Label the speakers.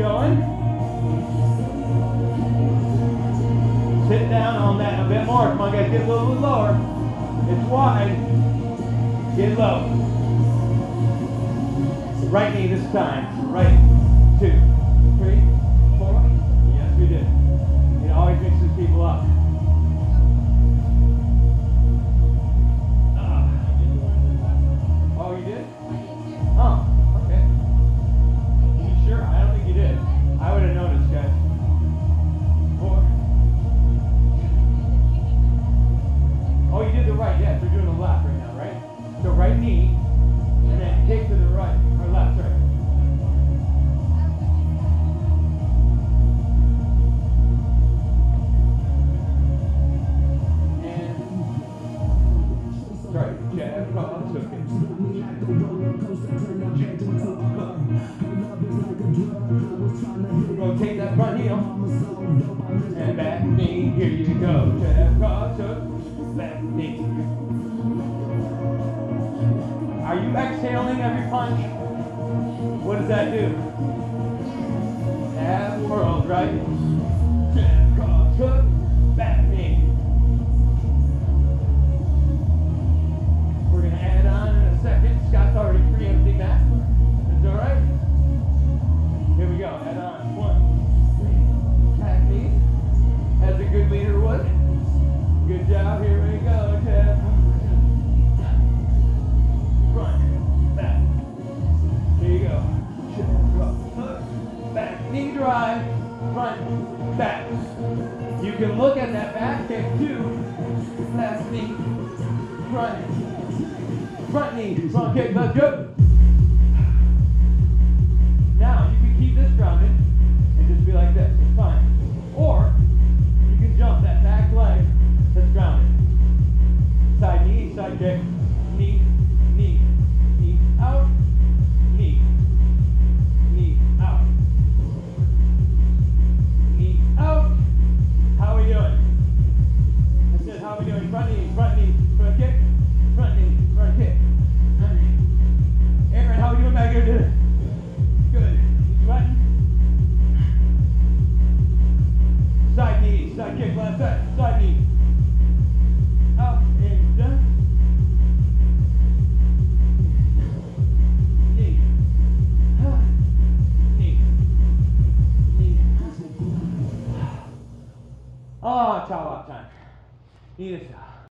Speaker 1: going. Sit down on that a bit more. Come on, guys, get a little bit lower. It's wide. Get low. Right knee this time. Right. Two, Oh, right. Yes, we're doing the left right now, right? So right knee, and then kick to the right or left, sorry. And sorry, hook it. Rotate that front heel. And back knee, here you go. Jab, Are you exhaling every punch? What does that do? Ab world, right? Back. You can look at that back kick too. Left knee, front, front knee, front kick, let's go. Now you can keep this grounded and just be like this, it's fine. Or you can jump that back leg that's grounded. Side knee, side kick, knee, あチャーワちゃんいいですよ。